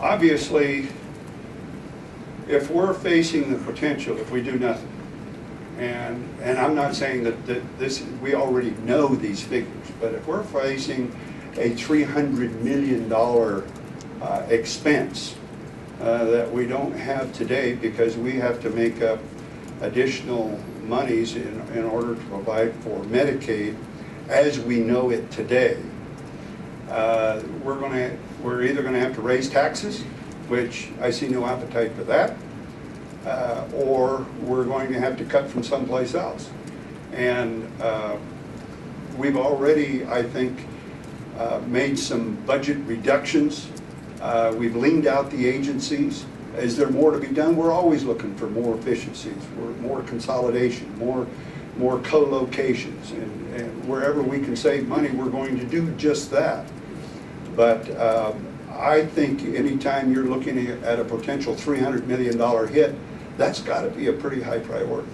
obviously, if we're facing the potential, if we do nothing, and, and I'm not saying that, that this, we already know these figures, but if we're facing a three hundred million dollar uh, expense uh, that we don't have today because we have to make up additional monies in, in order to provide for Medicaid as we know it today, uh, we're gonna, we're either gonna have to raise taxes, which I see no appetite for that, uh, or we're going to have to cut from someplace else. And uh, we've already, I think, uh, made some budget reductions. Uh, We've leaned out the agencies. Is there more to be done? We're always looking for more efficiencies, for more consolidation, more, more co-locations. And and wherever we can save money, we're going to do just that. But um, I think anytime you're looking at a potential $300 million hit, that's got to be a pretty high priority.